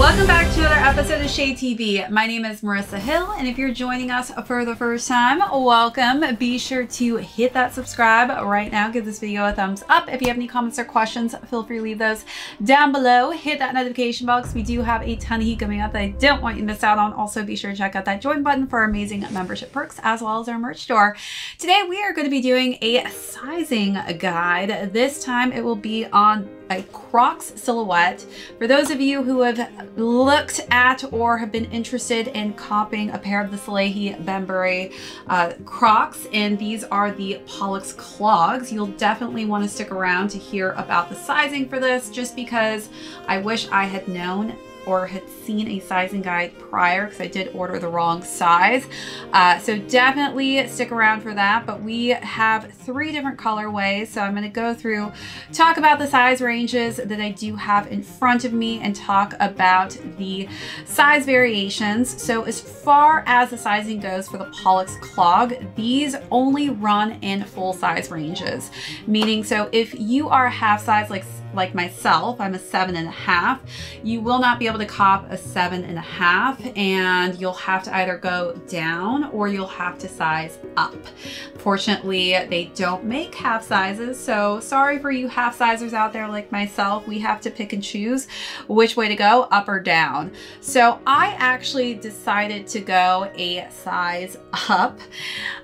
Welcome back to another episode of Shade TV. My name is Marissa Hill, and if you're joining us for the first time, welcome. Be sure to hit that subscribe right now. Give this video a thumbs up. If you have any comments or questions, feel free to leave those down below. Hit that notification box. We do have a ton of heat coming up that I don't want you to miss out on. Also, be sure to check out that join button for amazing membership perks as well as our merch store. Today, we are going to be doing a sizing guide. This time, it will be on a Crocs silhouette. For those of you who have looked at or have been interested in copying a pair of the Salehe Bembury uh, Crocs, and these are the Pollex clogs, you'll definitely want to stick around to hear about the sizing for this just because I wish I had known or had seen a sizing guide prior because I did order the wrong size. Uh, so definitely stick around for that. But we have three different colorways. So I'm going to go through, talk about the size ranges that I do have in front of me and talk about the size variations. So as far as the sizing goes for the Pollex clog, these only run in full size ranges. Meaning, so if you are half size like like myself, I'm a seven and a half, you will not be able to cop a seven and a half and you'll have to either go down or you'll have to size up. Fortunately, they don't make half sizes. So sorry for you half sizers out there like myself. We have to pick and choose which way to go, up or down. So I actually decided to go a size up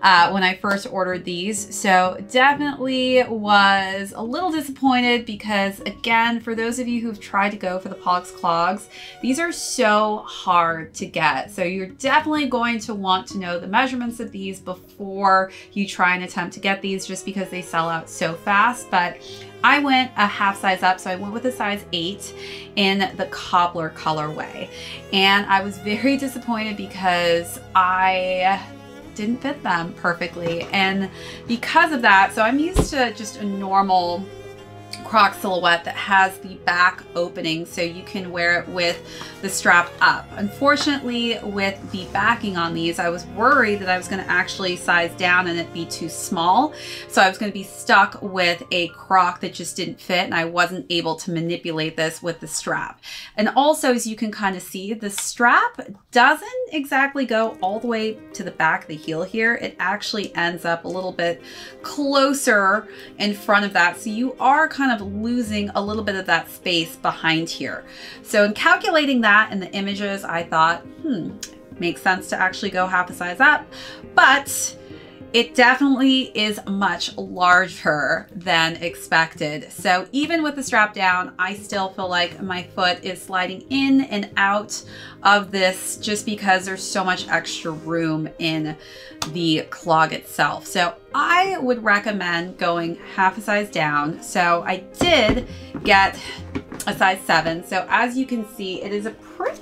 uh, when I first ordered these. So definitely was a little disappointed because again, for those of you who've tried to go for the Pollex clogs, these are so hard to get. So you're definitely going to want to know the measurements of these before you try and attempt to get these just because they sell out so fast. But I went a half size up, so I went with a size 8 in the cobbler colorway. And I was very disappointed because I didn't fit them perfectly. And because of that, so I'm used to just a normal croc silhouette that has the back opening so you can wear it with the strap up. Unfortunately, with the backing on these, I was worried that I was going to actually size down and it be too small. So I was going to be stuck with a croc that just didn't fit and I wasn't able to manipulate this with the strap. And also, as you can kind of see, the strap doesn't exactly go all the way to the back of the heel here. It actually ends up a little bit closer in front of that. So you are kind of of losing a little bit of that space behind here. So in calculating that in the images, I thought, hmm, makes sense to actually go half a size up, but it definitely is much larger than expected. So even with the strap down, I still feel like my foot is sliding in and out of this just because there's so much extra room in the clog itself. So I would recommend going half a size down. So I did get a size seven. So as you can see, it is a pretty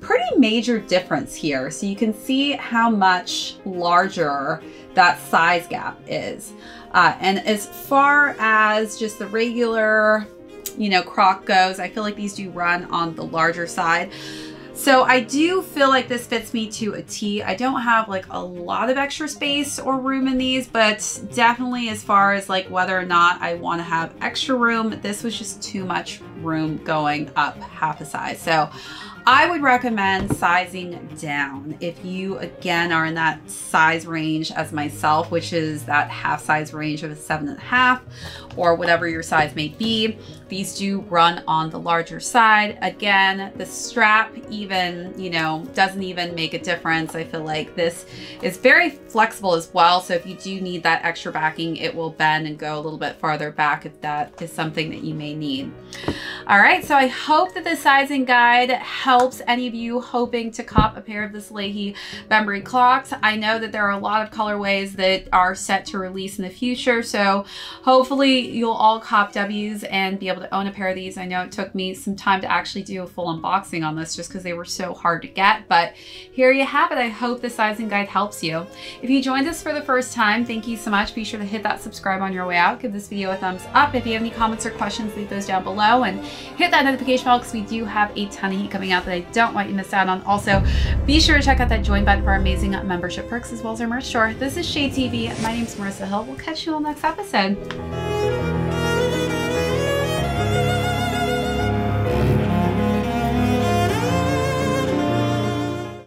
pretty major difference here. So you can see how much larger that size gap is. Uh, and as far as just the regular, you know, croc goes, I feel like these do run on the larger side. So I do feel like this fits me to a T. I don't have like a lot of extra space or room in these, but definitely as far as like whether or not I want to have extra room, this was just too much room going up half a size. So I would recommend sizing down if you again are in that size range as myself, which is that half size range of a seven and a half or whatever your size may be. These do run on the larger side. Again, the strap even, you know, doesn't even make a difference. I feel like this is very flexible as well. So if you do need that extra backing, it will bend and go a little bit farther back if that is something that you may need. All right, so I hope that this sizing guide helps any of you hoping to cop a pair of the Salehe Bembury clocks. I know that there are a lot of colorways that are set to release in the future, so hopefully you'll all cop W's and be able to own a pair of these. I know it took me some time to actually do a full unboxing on this just because they were so hard to get, but here you have it. I hope the sizing guide helps you. If you joined us for the first time, thank you so much. Be sure to hit that subscribe on your way out. Give this video a thumbs up. If you have any comments or questions, leave those down below and hit that notification bell because we do have a ton of heat coming out that I don't want you to miss out on. Also, be sure to check out that join button for our amazing membership perks as well as our merch store. This is Shade TV. My name is Marissa Hill. We'll catch you the next episode.